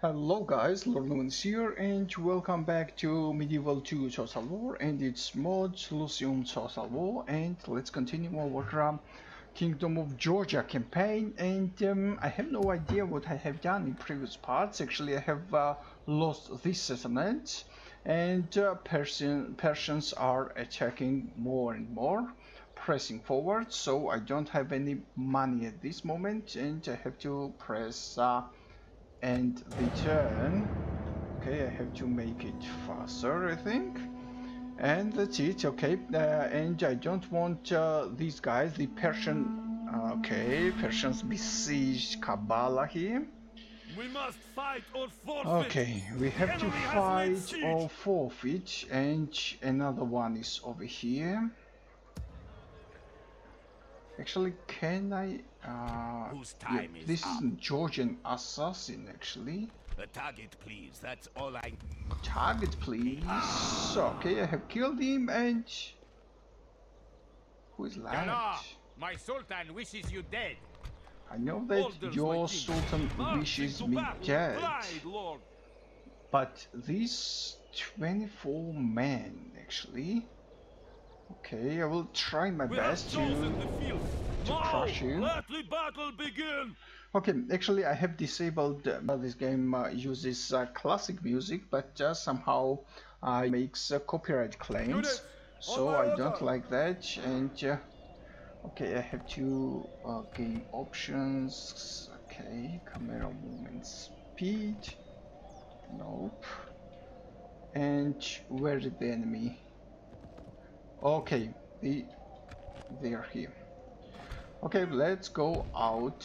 Hello guys, Lord Levan's here and welcome back to Medieval 2 Total War and its mod Lucium Total War. And let's continue our um, Kingdom of Georgia campaign. And um, I have no idea what I have done in previous parts, actually I have uh, lost this settlement. And uh, Persian, Persians are attacking more and more pressing forward. So I don't have any money at this moment and I have to press uh, and return okay I have to make it faster I think. And that's it okay. Uh, and I don't want uh, these guys the Persian okay Persians besiege Kabbalah here. We must fight or forfeit. okay we have to enemy fight or forfeit and another one is over here. Actually can I uh, Whose yeah, time is this up? is a Georgian assassin actually A target, please. That's all I. Target, please. Okay, I have killed him and... Who is left? my sultan wishes you dead. I know that Orders, your sultan wishes me dead. Lord. But these 24 men, actually... Okay, I will try my We best to... to now, crush you. let the battle begin. Okay, actually I have disabled uh, this game uh, uses uh, classic music, but uh, somehow uh, it makes uh, copyright claims, so I don't like that. And uh, okay, I have to uh, game options. Okay, camera movement speed. Nope. And where is the enemy? Okay, the they are here. Okay, let's go out.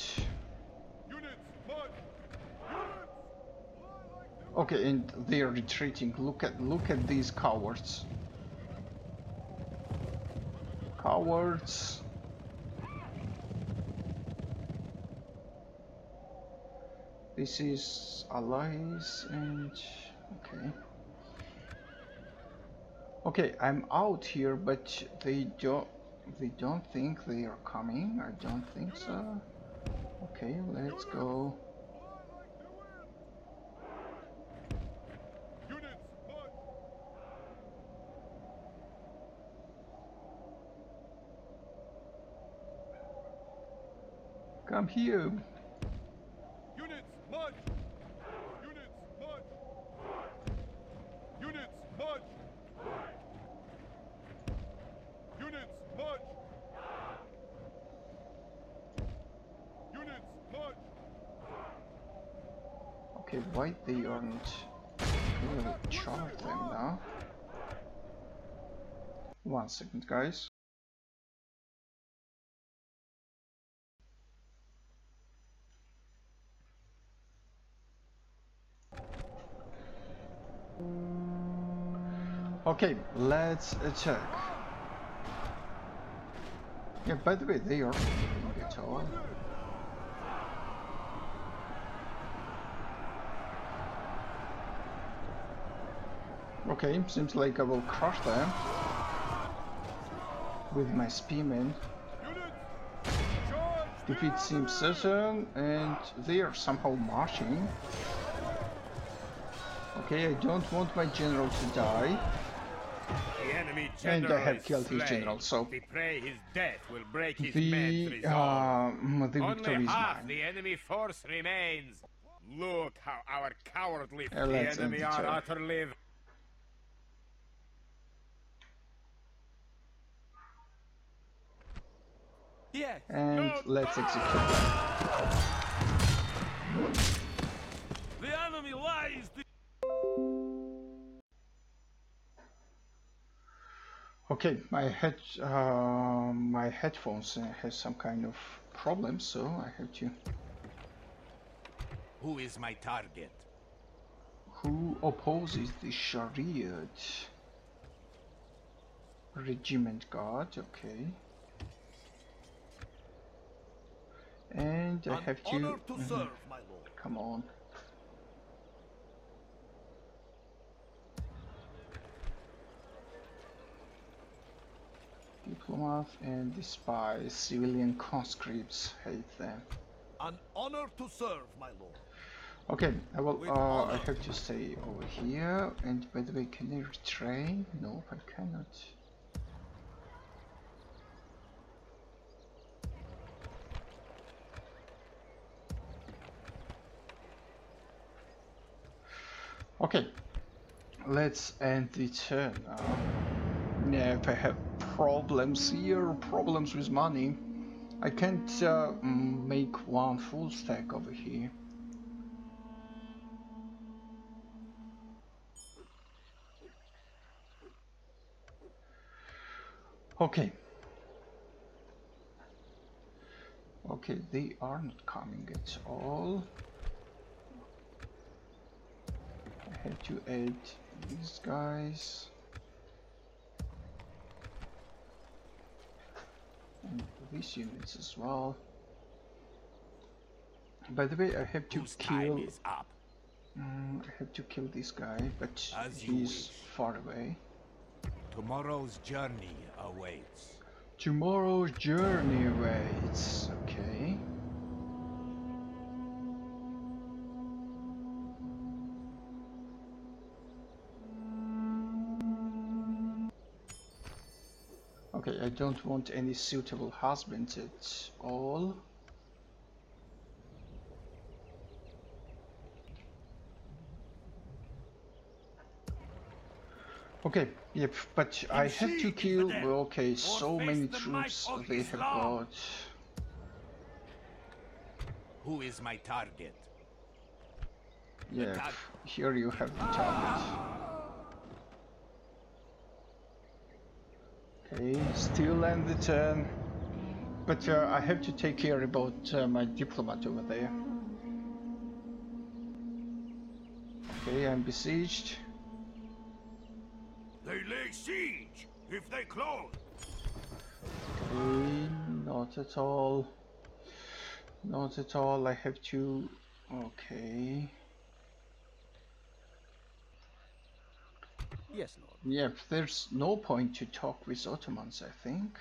Okay, and they are retreating. Look at look at these cowards. Cowards. This is allies and okay. Okay, I'm out here, but they don't they don't think they are coming. I don't think so. Okay, let's go. Come here. Units, march. Units, march. Units, march. Units, march. Units, march. Okay, why they aren't really charge them now? One second, guys. Okay, let's check. Yeah, by the way, they are all. Okay, seems like I will crush them with my spearmen. Defeat seems certain, and they are somehow marching. Okay, I don't want my general to die. The enemy And I have killed his general, so- We pray his death will break his The um, the victory Only is half mine. the enemy force remains. Look how our cowardly the enemy are utterly. Yes. And no, let's execute them. The enemy lies. The Okay, my head, uh, my headphones uh, has some kind of problem, so I have to. Who is my target? Who opposes the Shariat? Regiment Guard, okay. And I have to. to mhm, serve, my lord. Come on. Diplomat and despise civilian conscripts hate them. An honor to serve, my lord. Okay, I will. Uh, I have to stay over here. And by the way, can I retrain? No, I cannot. Okay, let's end the turn now. Yeah, if I have problems here, problems with money, I can't uh, make one full stack over here. Okay. Okay, they are not coming at all. I have to add these guys. And these units as well. By the way, I have to Whose kill. time is up? Mm, I have to kill this guy, but As he's far away. Tomorrow's journey awaits. Tomorrow's journey awaits. I don't want any suitable husbands at all. Okay, yep, but I have to kill. Okay, so many troops they have got. Who is my target? Yeah, here you have the target. Okay, still end the turn. But uh, I have to take care about uh, my diplomat over there. Okay, I'm besieged. They lay siege if they close. Okay, not at all. Not at all. I have to. Okay. Yes, Lord. Yep, there's no point to talk with Ottomans, I think.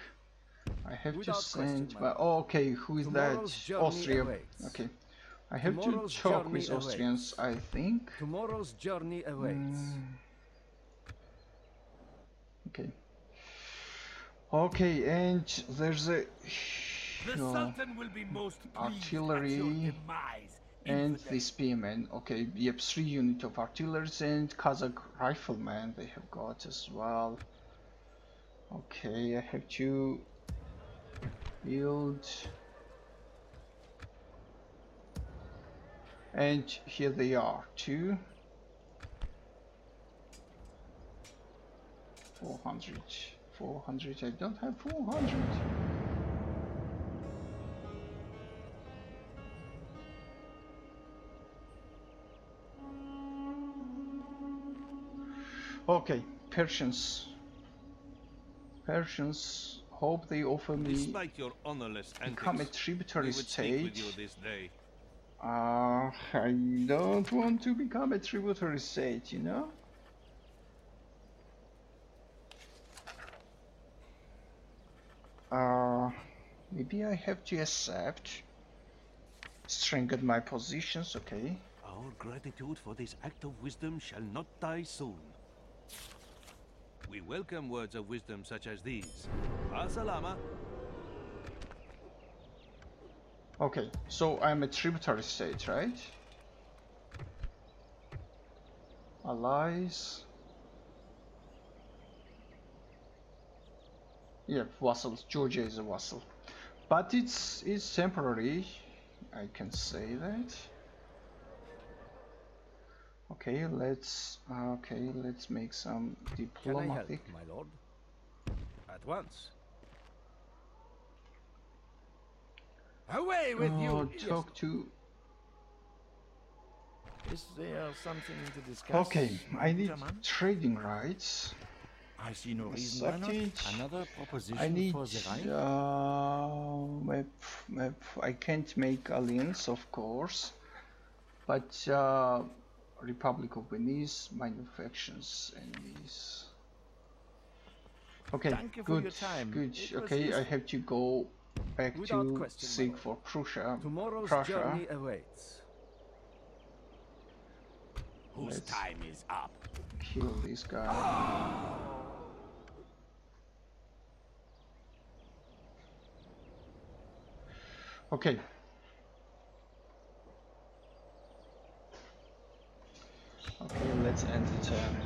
I have Without to send question, my my. Oh, okay, who is Tomorrow's that? Austria. awaits. Okay. I have Tomorrow's to talk journey with Austrians, I think. Tomorrow's journey awaits. Mm. Okay. Okay, and there's a. The no, Sultan will be most pleased at Artillery your demise. And the spearmen. Okay, yep, three unit of artillery and Kazakh riflemen they have got as well. Okay, I have to build. And here they are, two. 400, 400, I don't have 400. Okay, Persians. Persians hope they offer me Despite your honorless become a antics, we tributary would speak with state. you this day. Uh, I don't want to become a tributary state, you know? Uh, maybe I have to accept. Strengthen my positions, okay. Our gratitude for this act of wisdom shall not die soon. We welcome words of wisdom such as these. As-salama. Okay, so I'm a tributary state, right? Allies. Yeah, vassals. Georgia is a vassal, but it's it's temporary. I can say that. Okay, let's okay, let's make some Can I help, diplomatic. my lord? At once. Away with Oh, you! talk to. Is there something to discuss? Okay, I need Draman? trading rights. I see no reason why not. Another proposition I need for the Rhine? uh, map, map. I can't make alliance, of course, but uh, Republic of Venice, manufactures enemies. Okay, Thank you for good, good. It Okay, I have to go back to question, seek for Prussia. Tomorrow's Prussia. journey awaits. whose Let's- time is up. kill this guy. Okay. Okay, let's end the turn.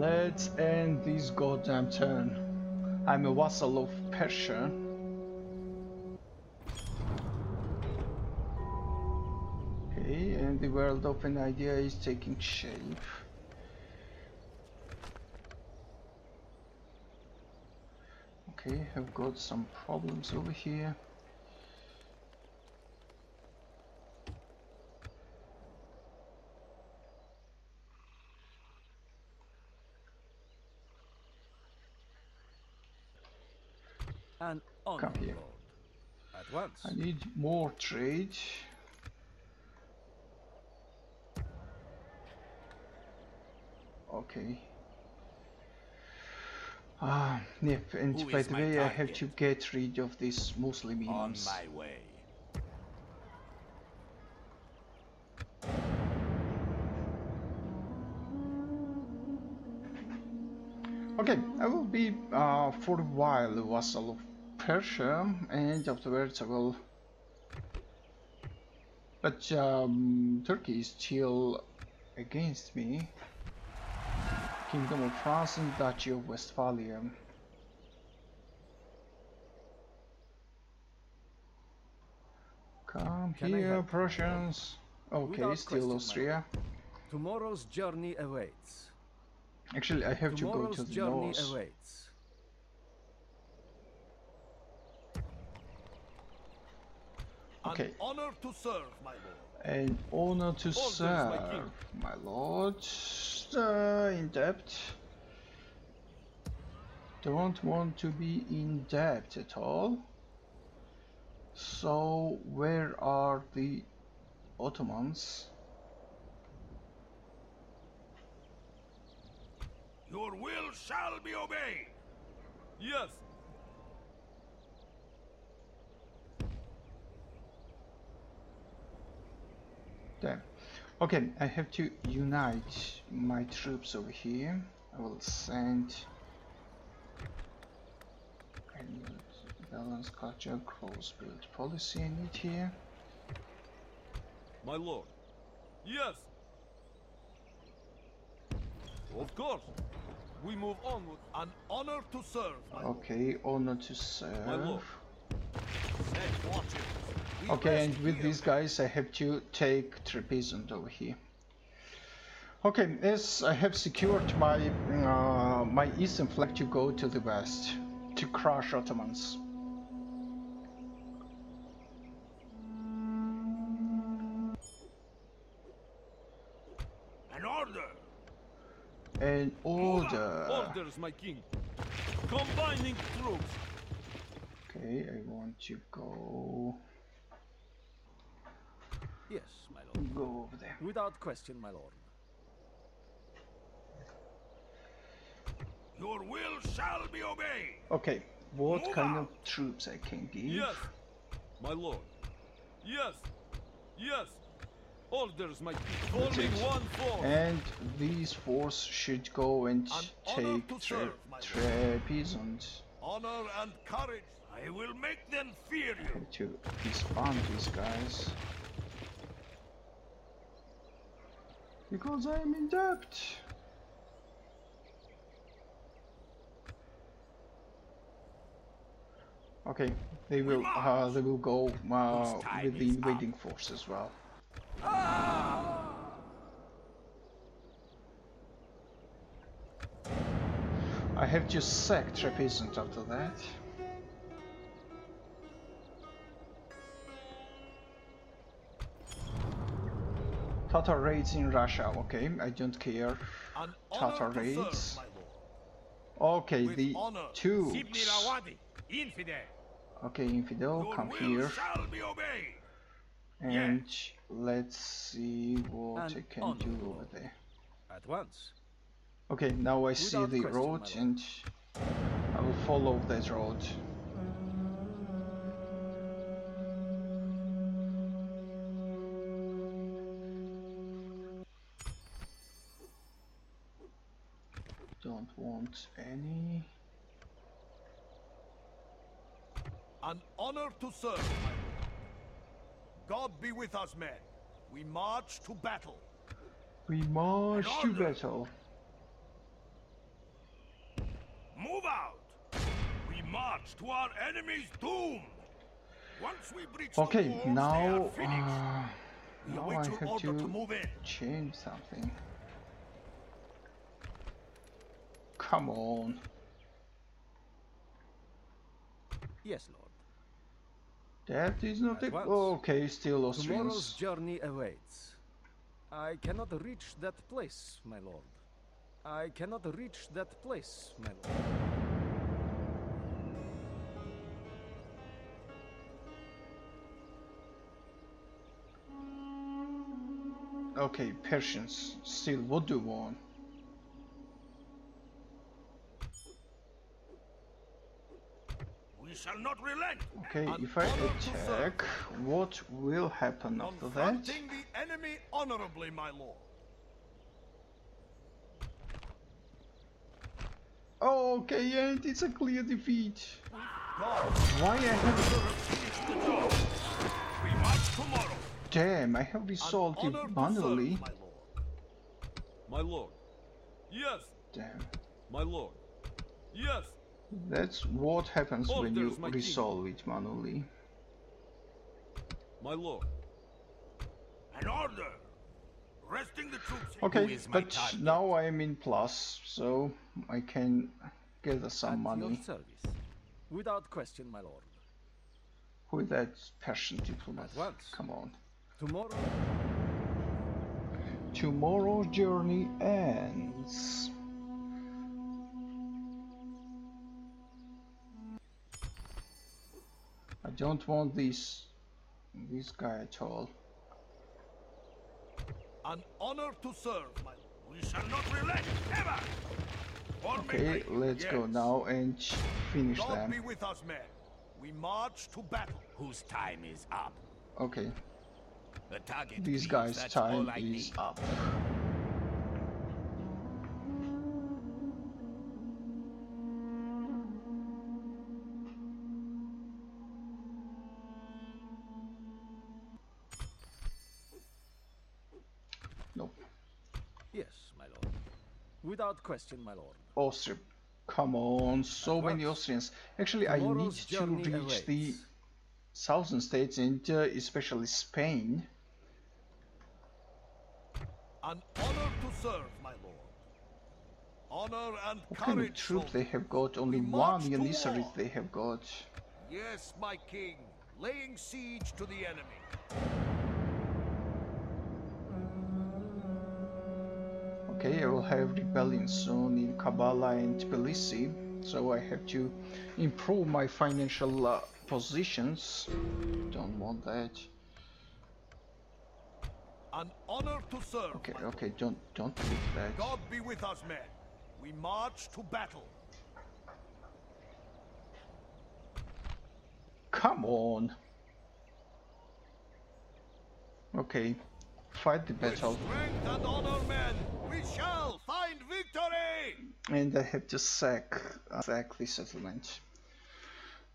Let's end this goddamn turn. I'm a vassal of Persia. Okay, and the world of an idea is taking shape. Okay, I've got some problems over here. An honor Come here. lord. Once. I need more trade. Okay. Ah, yep, and Who by the way, I have to get rid of these Muslim On my way. Okay, I will be uh, for a while a vassal of Persia, and afterwards I will. But um, Turkey is still against me. Kingdom of France and Duchy of Westphalia. Come Can here. Prussians. Okay, Without still Austria. Tomorrow's journey awaits. Actually, I have to go to the journey north. awaits. Okay. An honor to serve, my lord. An honor to Orders, serve, king. my lord. Uh, in debt. Don't want to be in debt at all. So, where are the Ottomans? Your will shall be obeyed. Yes. There. Okay, I have to unite my troops over here. I will send. I need balance culture, close build policy. I need here. My lord. Yes. Of course. We move onward. An honor to serve. Okay, honor to serve. My lord. Set watches. Okay, and with these guys, I have to take Trebizond over here. Okay, as I have secured my uh, my eastern flank to go to the west to crush Ottomans. An order. An order. Orders, my king. Combining troops. Okay, I want to go Yes, my lord. go over there. Without question, my lord. Your will shall be obeyed. Okay, what Move kind of troops I can give? Yes. My lord. Yes. Yes. Orders, my king. Forming one force. And these force should go and An take to Tre serve, my lord. Trebizond. Honor and courage. I will make them fear you. Have to disband these guys. Because I am in debt. Okay, they will uh, they will go uh, with the invading force as well. I have just sacked Trebizond after that. Tatar raids in Russia, okay, I don't care. An Tatar honor to serve, raids. Okay, With the honor. two. Sibni infidel. Okay, infidel, come here. shall be. And let's see what An I can honor, do over there. At once. Okay, now I see the question, road and I will follow that road. Any. An honor to serve. God be with us, men. We march to battle. We march to battle. Move out! We march to our enemy's doom! Once we breach Okay, the walls, they now, are finished. uh, we now I have order to to move in. change something. Come on. Yes, Lord. That is not At it. once. Okay, still lost Tomorrow's Austrians. journey awaits. I cannot reach that place, my lord. I cannot reach that place, my lord. Okay, patience. Still, what do you want? Shall not relent. Okay, An if I honor attack, what will happen after that? Confronting the enemy honorably, my lord. Okay, and it's a clear defeat. God, Why I have... finish the job. We march tomorrow. Damn, I have An resolved it honor to manually. serve, my lord. My lord. Yes, Damn. my lord. Yes, That's what happens when you Orders, my king. resolve it manually. my lord. An order. Resting the troops. Okay, is my but target? now I am in plus, so I can gather some At your money service. Without question, my lord. with that Persian diplomat. At once. Come on. Tomorrow, Tomorrow's journey ends. I don't want this this guy at all. An honor to serve, my. We shall not relent ever. For Okay, let's go now and finish God them. be with us, men. We march to battle. Whose time is up? Okay, The target. these guys' time all I is need. up. Without question, my lord. Austria. Come on, so many once. Austrians. Actually, I need to journey reach the southern states and uh, especially Spain. An honor to serve, my lord. Honor and What kind of courage. troop they have got? Only one march Janissary they have got. Yes, my king. Laying siege to the enemy. Okay, I will have rebellion soon in Kabbalah and Tbilisi, so I have to improve my financial uh, positions. Don't want that. An honor to serve. Okay, okay, don't don't click that. God be with us, men. We march to battle. Come on. Okay, fight the battle, honor, we shall find victory! and I have to sack uh, sack the settlement.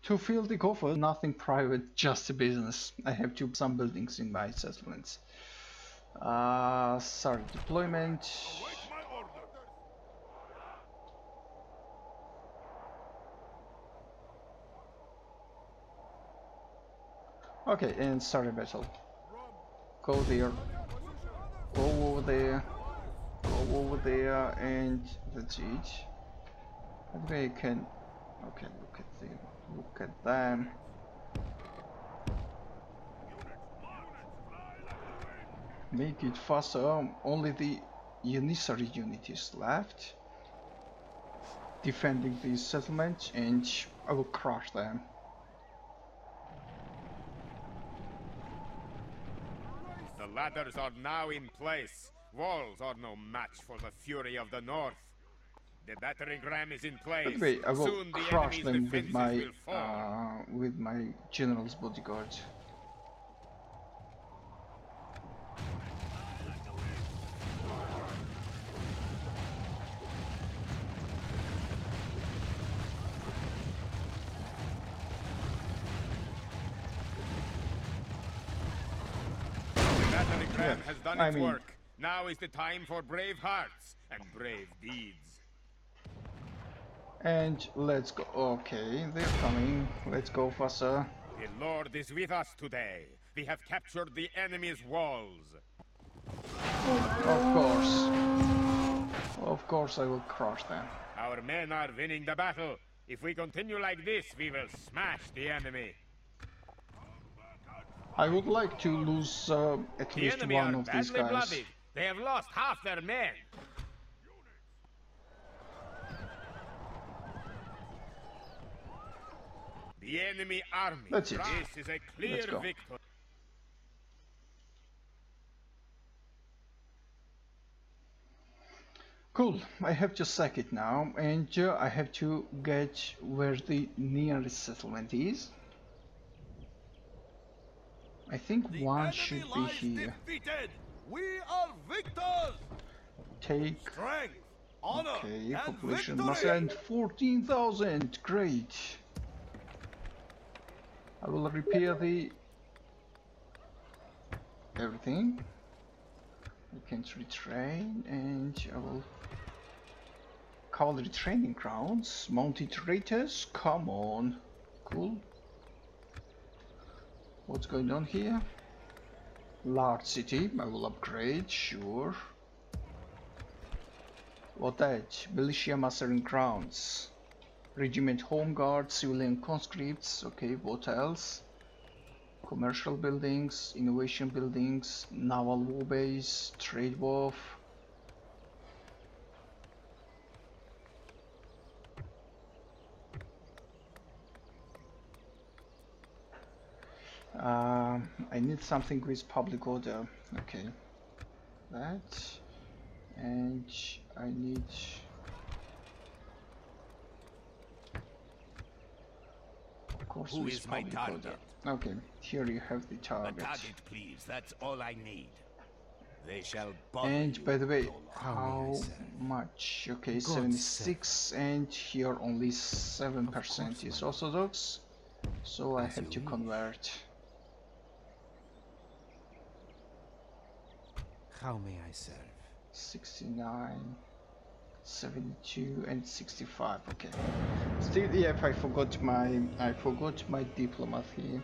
To fill the coffer, nothing private, just a business. I have to some buildings in my settlements. Uh, sorry, deployment. Wait my order. Okay, and sorry battle. Go there. Go over there. Go over there, and the it. That way I can. Okay, look at them. Look at them. Make it faster. Um, only the Janissary unit is left. Defending the settlement, and I will crush them. The ladders are now in place. Walls are no match for the fury of the north. The battering ram is in place. Wait, I will Soon crush the them with my uh, with my general's bodyguards. The battering ram has done I its mean, work. Now is the time for brave hearts and brave deeds. And let's go. Okay, they're coming. Let's go faster. The Lord is with us today. We have captured the enemy's walls. Of course. Of course, I will crush them. Our men are winning the battle. If we continue like this, we will smash the enemy. I would like to lose uh, at The least one of these guys. They have lost half their men. The enemy army. That's it. This is a clear Let's go. victory. Cool. I have to sack it now, and uh, I have to get where the nearest settlement is. I think The one should be here. defeated. We are victors. Take. Strength, honor, Okay, and population victory. must end 14,000. Great. I will repair the everything. We can retrain, and I will cavalry training grounds. Mounted raiders, come on. Cool. What's going on here? Large city, I will upgrade, sure. What that? Militia mastering grounds. Regiment home guard, civilian conscripts, okay, what else? Commercial buildings, innovation buildings, naval war base, trade wharf. Uh, Um, I need something with public order. Okay, that, and I need. Of course, Who with my public target? order. Okay, here you have the A target. target, please. That's all I need. They shall bother And by the way, no how much? Okay, 76, and here only 7% is Orthodox, so I have you to wish. convert. How may I serve? 69 72 and 65 okay. Still yeah i forgot my i forgot my diplomacy.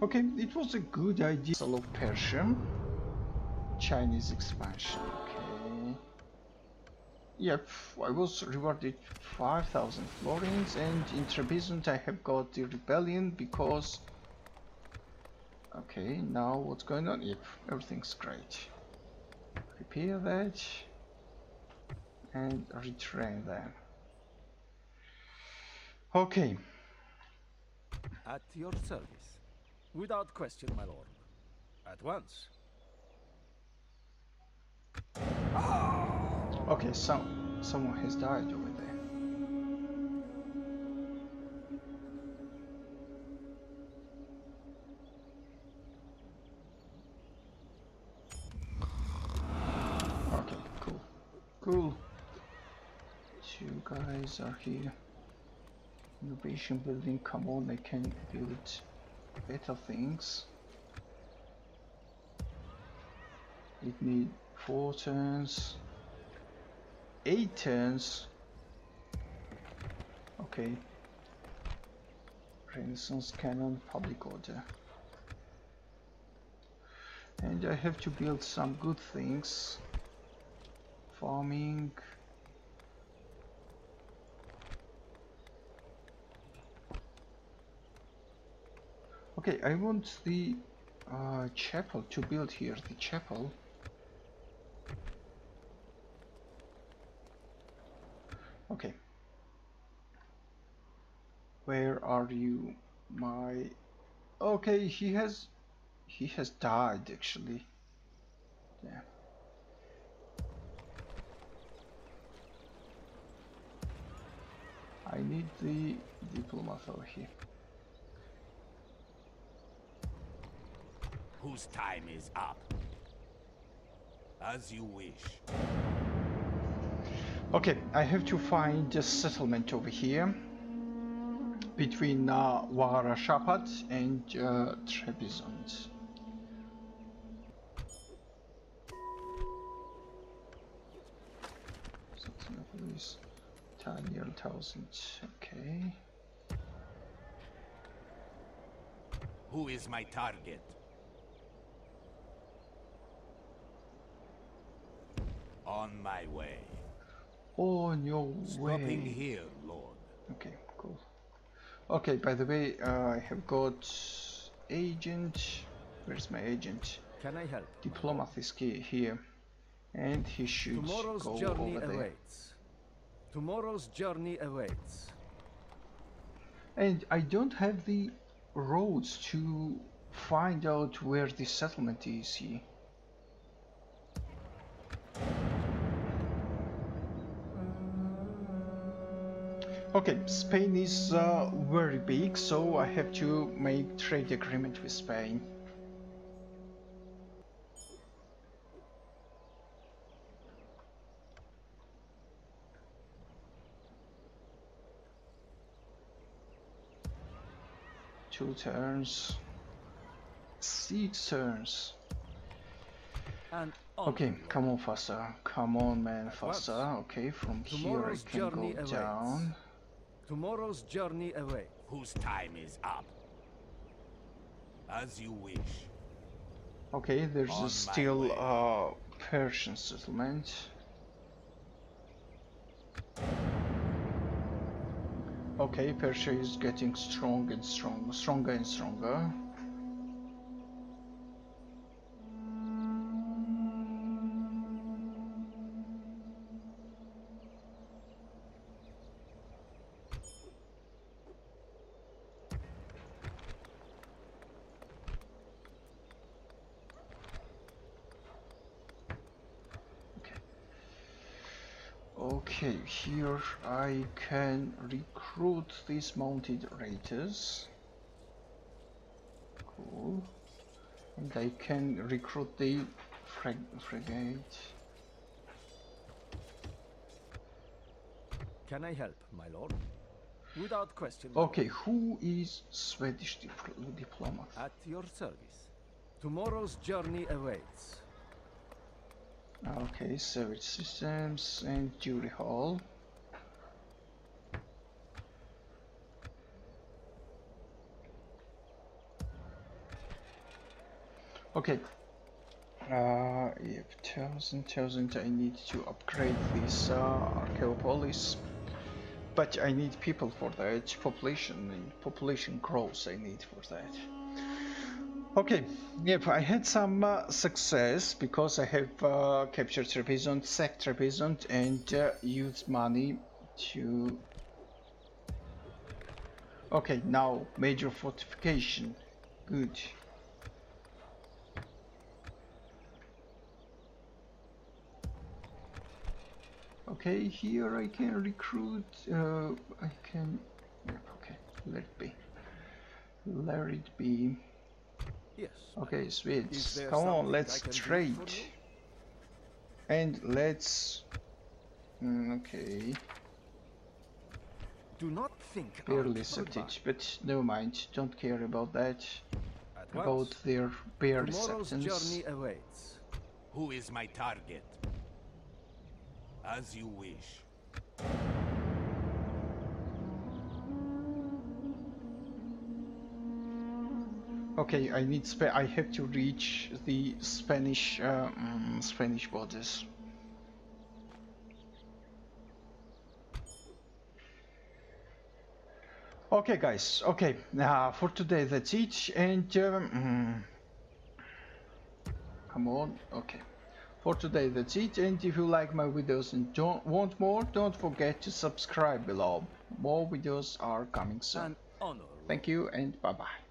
Okay it was a good idea. Of persian chinese expansion Yep, I was rewarded 5,000 florins and in Trebizond I have got the rebellion because Okay, now what's going on? Yep, everything's great. Repair that and retrain them. Okay, At your service. Without question, my lord. At once. Ah! Okay, so someone has died over there. Okay, cool. Cool. Two guys are here. Innovation building, come on, I can build better things. It need four turns. Eight turns. Okay. Renaissance cannon, public order. And I have to build some good things. Farming. Okay, I want the uh, chapel to build here, the chapel. Okay. Where are you, my... Okay, he has... He has died, actually. Yeah. I need the diplomat over here. Whose time is up? As you wish. Okay, I have to find a settlement over here. Between uh, Warashapat and uh, Trebizond. Something Tanya thousand. Okay. Who is my target? On my way. No Stopping way. here, Lord. Okay, cool. Okay, by the way, uh, I have got agent. Where's my agent? Can I help? Diplomat is key here, and he should Tomorrow's go journey over there. awaits. Tomorrow's journey awaits. And I don't have the roads to find out where the settlement is here. Okay, Spain is uh, very big, so I have to make trade agreement with Spain. Two turns. Six turns. And on Okay, come on faster. Come on man, faster. Okay, from here I can go down. Tomorrow's journey away. Whose time is up? As you wish. Okay, there's On a still way. uh Persian settlement. Okay, Persia is getting strong and strong, stronger and stronger. Here I can recruit these mounted raiders. Cool. And I can recruit the frigate. Can I help, my lord? Without question. Okay, who is Swedish dipl diplomat? At your service. Tomorrow's journey awaits. Okay, Savage Systems and Jury Hall. Okay. Uh, yep, thousand, thousand. I need to upgrade this uh, Archaeopolis, but I need people for that. Population population growth. I need for that. Okay, yep, I had some uh, success because I have uh, captured Trebizond, sacked Trebizond, and uh, used money to. Okay, now major fortification. Good. Okay, here I can recruit. Uh, I can. Okay, let it be. Let it be. Yes. Okay, Is Swedes, come on, let's I can do for trade. And let's... Mm, okay, Do not think our barely accepted, but never mind, don't care about that. At About once. their bare Tomorrow's acceptance. journey awaits. Who is my target? As you wish. Okay, I need Spa I have to reach the Spanish, mm, Spanish borders. Okay, guys. Okay, uh, for today that's it. And um, mm, come on. Okay, for today that's it. And if you like my videos and don't want more, don't forget to subscribe below. More videos are coming soon. Thank you and bye bye.